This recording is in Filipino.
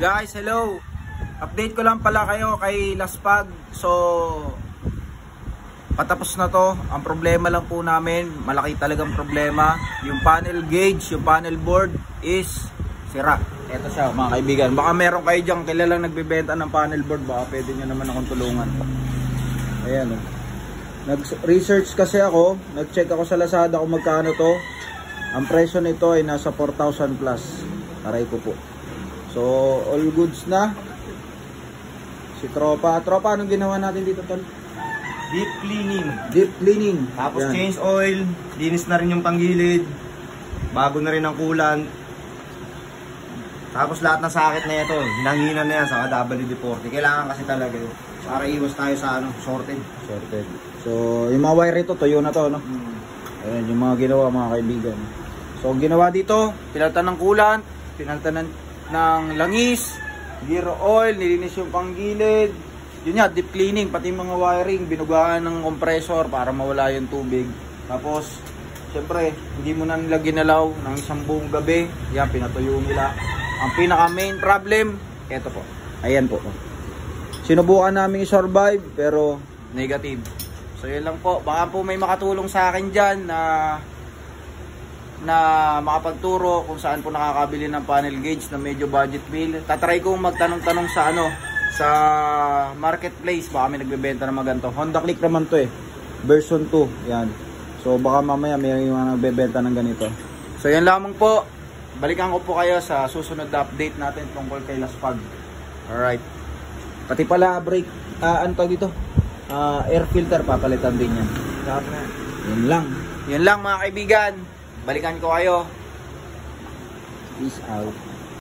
Guys, hello. Update ko lang pala kayo kay Laspag. So, patapos na to. Ang problema lang po namin, malaki talagang problema. Yung panel gauge, yung panel board is sira. Ito siya mga kaibigan. Baka meron kayo dyan kilalang nagbebenta ng panel board. Baka pwede nyo naman akong tulungan. Ayan o. Nag-research kasi ako. Nag-check ako sa Lazada kung magkano to. Ang presyo nito ay nasa 4,000 plus. Aray ko po. So, all goods na. Si Tropa. Tropa, anong ginawa natin dito, Tol? Deep cleaning. Deep cleaning. Tapos Yan. change oil, linis na rin yung panggilid. Bago na rin ang coolant. Tapos lahat ng sakit na ito, hinanginan na yan sa WD-40. Kailangan kasi talaga yun. Para iwas tayo sa ano, shorted. Sorted. So, yung mga wire ito, tuyo na to, no? Ayan, yung mga ginawa, mga kaibigan. So, ang ginawa dito, pinaltan ng coolant, pinaltan ng, ng langis, gear oil, nilinis yung panggilid. Yun nga, deep cleaning, pati mga wiring, binugaan ng compressor para mawala yung tubig. Tapos, syempre, hindi mo na nila ginalaw ng isang buong gabi. Yan, pinatuyo nila. Ang pinaka main problem, eto po. Ayan po. Sinubukan namin i-survive, pero negative. So, yun lang po. Baka po may makatulong sa akin dyan na na makapagturo kung saan po nakakabili ng panel gauge na medyo budget bill. Tatry kong magtanong-tanong sa ano, sa marketplace. Baka may nagbebenta ng maganto. Honda Click naman to eh. Version 2. Yan. So baka mamaya may mga nagbebenta ng ganito. So yan lamang po. Balikan ko po kayo sa susunod na update natin tungkol kay Laspag. Alright. Pati pala brake, ah ano tawag dito? Ah, air filter papalitan din yan. Yun lang. Yun lang mga kaibigan. Balikan ko kayo. Peace out.